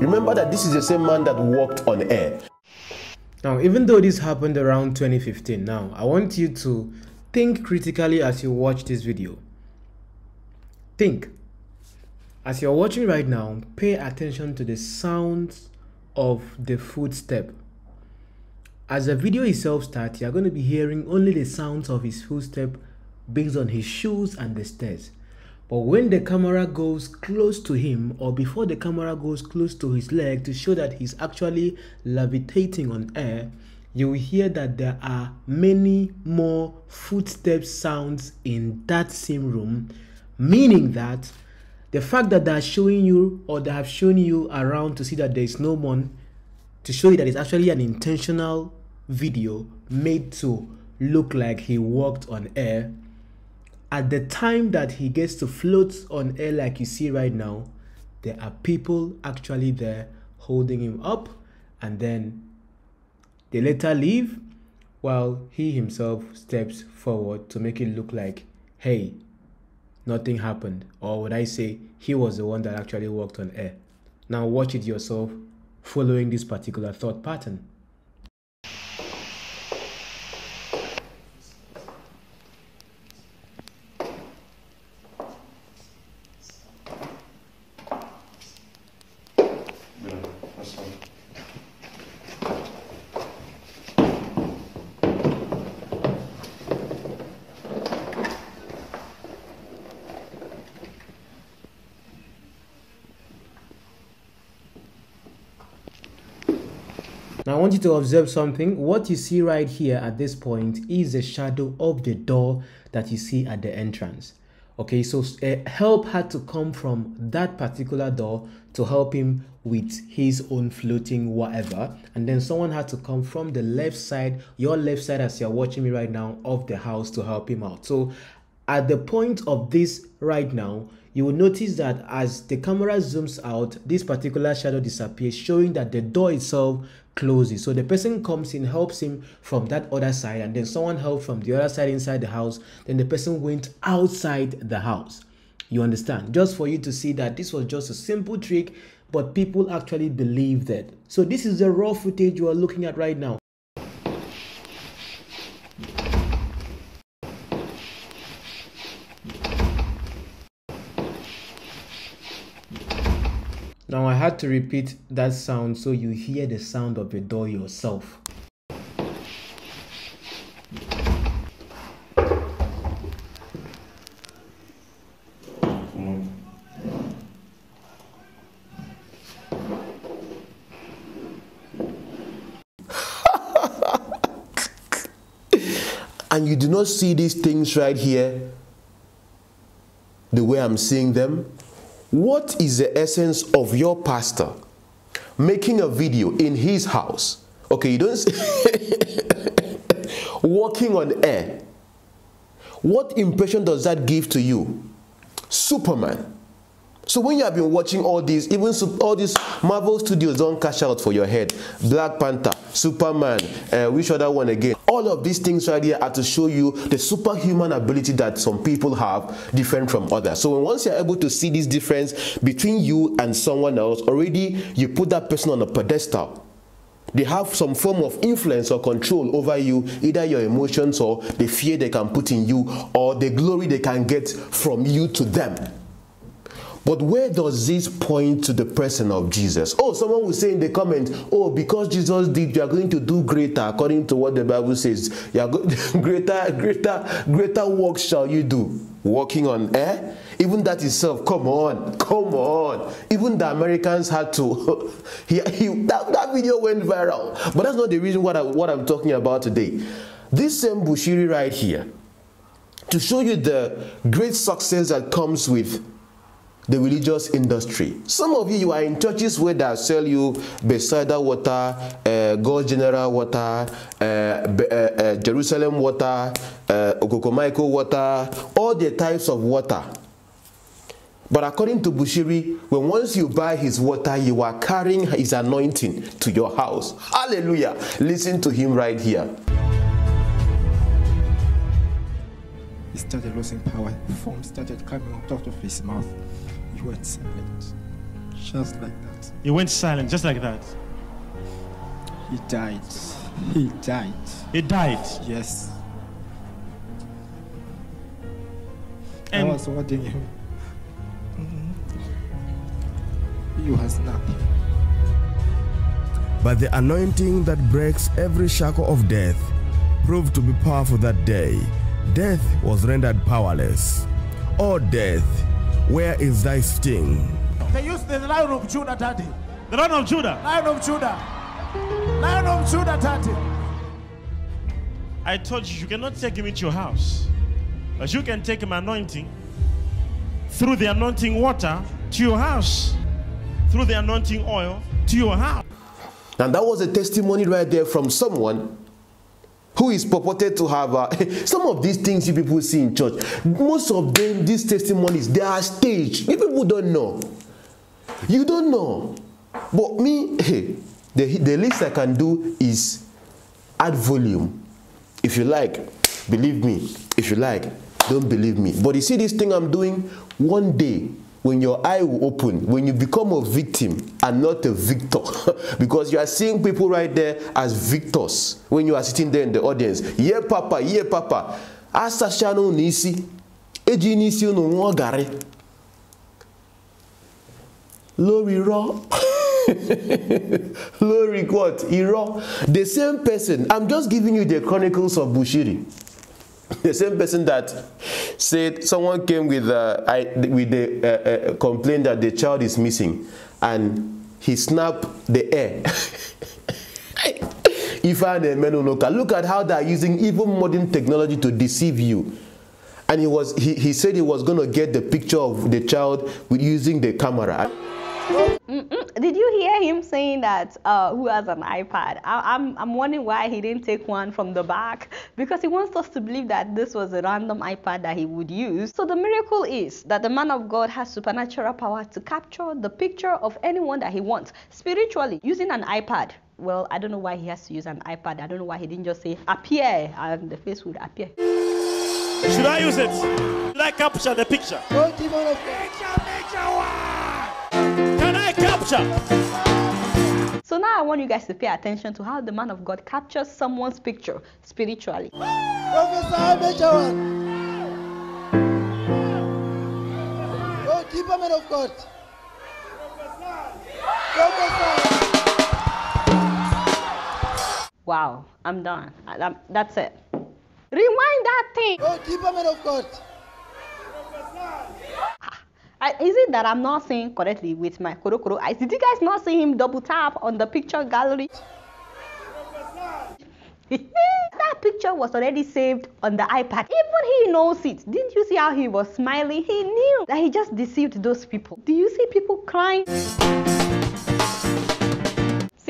Remember that this is the same man that walked on air. Now, even though this happened around 2015, now I want you to think critically as you watch this video. Think. As you're watching right now, pay attention to the sounds of the footstep. As the video itself starts, you're going to be hearing only the sounds of his footstep based on his shoes and the stairs. But when the camera goes close to him or before the camera goes close to his leg to show that he's actually levitating on air, you will hear that there are many more footstep sounds in that same room, meaning that the fact that they're showing you or they have shown you around to see that there is no one to show you that it's actually an intentional video made to look like he walked on air at the time that he gets to float on air like you see right now there are people actually there holding him up and then they later leave while he himself steps forward to make it look like hey nothing happened. Or would i say he was the one that actually walked on air. Now watch it yourself following this particular thought pattern Now, I want you to observe something. What you see right here at this point is a shadow of the door that you see at the entrance. Okay, so uh, help had to come from that particular door to help him with his own floating whatever. And then someone had to come from the left side, your left side as you're watching me right now, of the house to help him out. So at the point of this right now, you will notice that as the camera zooms out, this particular shadow disappears, showing that the door itself closes. So the person comes in, helps him from that other side, and then someone helped from the other side inside the house. Then the person went outside the house. You understand? Just for you to see that this was just a simple trick, but people actually believed it. So this is the raw footage you are looking at right now. Now I had to repeat that sound so you hear the sound of the door yourself. and you do not see these things right here the way I'm seeing them, what is the essence of your pastor making a video in his house? Okay, you don't walking on air. What impression does that give to you? Superman. So when you have been watching all these, even all these Marvel Studios don't cash out for your head. Black Panther, Superman, uh, which other one again? All of these things right here are to show you the superhuman ability that some people have different from others. So once you're able to see this difference between you and someone else, already you put that person on a pedestal. They have some form of influence or control over you, either your emotions or the fear they can put in you or the glory they can get from you to them. But where does this point to the person of Jesus? Oh, someone will say in the comment, oh, because Jesus did, you are going to do greater, according to what the Bible says. You are greater, greater, greater work shall you do. Walking on air? Even that itself, come on, come on. Even the Americans had to. he, he, that, that video went viral. But that's not the reason what, I, what I'm talking about today. This same Bushiri right here, to show you the great success that comes with the religious industry. Some of you, you are in churches where they sell you Bethesda water, uh, God General water, uh, uh, uh, Jerusalem water, uh, Okokomaiko water, all the types of water. But according to Bushiri, when once you buy his water, you are carrying his anointing to your house. Hallelujah. Listen to him right here. He started losing power. Foam started coming out of his mouth. He went silent. Just like that. He went silent, just like that. He died. He died. He died. Yes. And I was holding him. Mm-hmm. He was nothing. But the anointing that breaks every shackle of death proved to be powerful that day. Death was rendered powerless. Oh, death, where is thy sting? They use the Lion of Judah, Daddy. the Lion of Judah. Lion of Judah. Lion of Judah, Daddy. I told you, you cannot take him into your house. But you can take him anointing through the anointing water to your house, through the anointing oil to your house. And that was a testimony right there from someone who is purported to have uh, some of these things you people see in church. Most of them, these testimonies, they are staged. You people don't know. You don't know. But me, hey, the, the least I can do is add volume. If you like, believe me. If you like, don't believe me. But you see this thing I'm doing, one day, when your eye will open, when you become a victim and not a victor, because you are seeing people right there as victors when you are sitting there in the audience. Yeah, papa, yeah, papa. Asashano nisi, eji nisi unu nwa gari. Lórí irọ́. Lórí what? Irọ́. The same person, I'm just giving you the chronicles of Bushiri. The same person that said someone came with uh, I, with uh, complaint that the child is missing, and he snapped the air. Ifan and Menunoka. Look at how they are using even modern technology to deceive you. And he was he, he said he was gonna get the picture of the child with using the camera. Did you hear him saying that uh, who has an iPad? I, I'm, I'm wondering why he didn't take one from the back because he wants us to believe that this was a random iPad that he would use. So the miracle is that the man of God has supernatural power to capture the picture of anyone that he wants spiritually using an iPad. Well, I don't know why he has to use an iPad. I don't know why he didn't just say appear and the face would appear. Should I use it? Should I capture the picture? Demon of Can I capture? So now I want you guys to pay attention to how the man of God captures someone's picture spiritually. Professor Mechawan. Oh, keeper man of God. Professor. Wow, I'm done. I- I'm- that's it. Rewind that thing. Oh, keeper man of God. Is it that I'm not seeing correctly with my Korokoro eyes? Did you guys not see him double tap on the picture gallery? that picture was already saved on the iPad. Even he knows it. Didn't you see how he was smiling? He knew that he just deceived those people. Do you see people crying?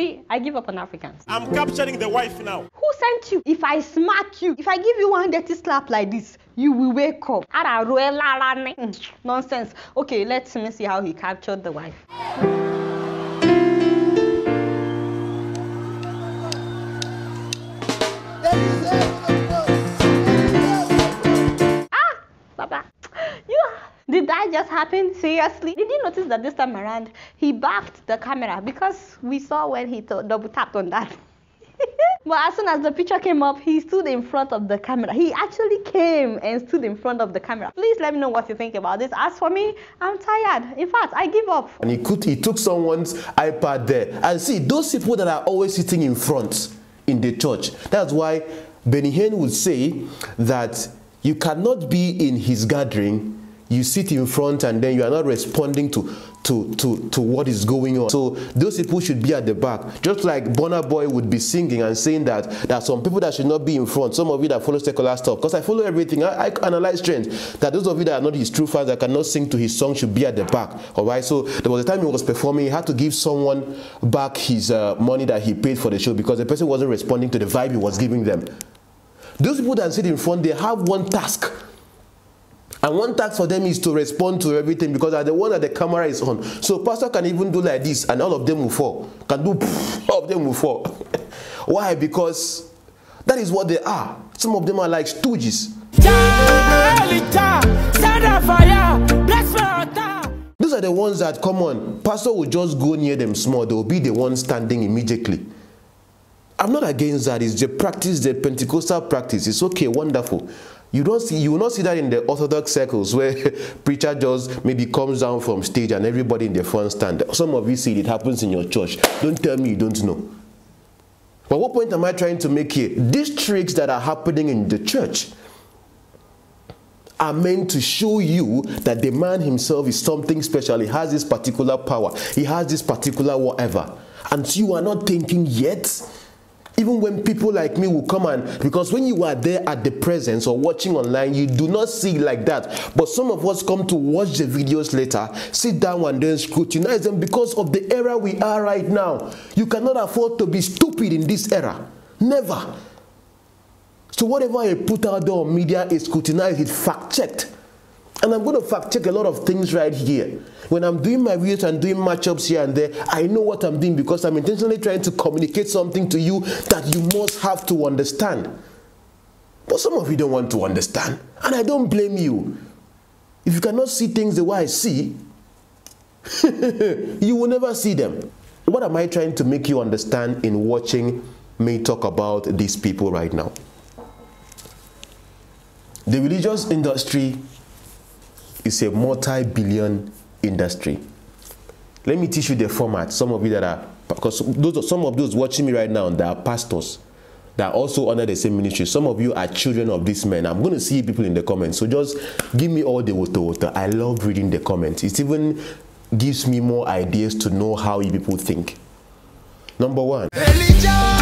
See, I give up on Africans. I'm capturing the wife now. Who sent you? If I smack you, if I give you one dirty slap like this, you will wake up. Mm, Nonsense. Okay, let me see how he captured the wife. Seriously? Did you notice that this time around he backed the camera because we saw when he t- double tapped on that. but as soon as the picture came up, he stood in front of the camera. He actually came and stood in front of the camera. Please let me know what you think about this. As for me, I'm tired. In fact, I give up. And he could he took someone's iPad there. And see, those people that are always sitting in front in the church. That's why Benny Hinn would say that you cannot be in his gathering, you sit in front and then you are not responding to to, to, to what is going on. So those people should be at the back. Just like Burna Boy would be singing and saying that there are some people that should not be in front. Some of you that follow secular stuff. Because I follow everything. I, I analyze trends. That those of you that are not his true fans that cannot sing to his song should be at the back. Alright. So there was a time he was performing, he had to give someone back his uh, money that he paid for the show because the person wasn't responding to the vibe he was giving them. Those people that sit in front, they have one task. And one task for them is to respond to everything because they're the one that the camera is on. So pastor can even do like this and all of them will fall. Can do all of them will fall. Why? Because that is what they are. Some of them are like stooges. Those are the ones that come on, pastor will just go near them small, they will be the one standing immediately. I'm not against that. It's the practice, the Pentecostal practice. It's okay, wonderful. You don't see, you will not see that in the Orthodox circles where preacher just maybe comes down from stage and everybody in the front stand. Some of you see it, it happens in your church. Don't tell me you don't know. But what point am I trying to make here? These tricks that are happening in the church are meant to show you that the man himself is something special. He has this particular power. He has this particular whatever. And you are not thinking yet. Even when people like me will come and because when you are there at the presence or watching online, you do not see like that. But some of us come to watch the videos later, sit down and then scrutinize them because of the era we are right now. You cannot afford to be stupid in this era. Never. So whatever I put out there on media is scrutinized, it's fact checked. And I'm going to fact check a lot of things right here. When I'm doing my videos and doing matchups here and there, I know what I'm doing because I'm intentionally trying to communicate something to you that you must have to understand. But some of you don't want to understand, and I don't blame you. If you cannot see things the way I see, you will never see them. What am I trying to make you understand in watching me talk about these people right now? The religious industry is a multi-billion industry. Let me teach you the format. Some of you that are because those some of those watching me right now, they are pastors that are also under the same ministry. Some of you are children of these men. I'm going to see people in the comments. So just give me all the water water. I love reading the comments. It even gives me more ideas to know how you people think. Number one. Elijah.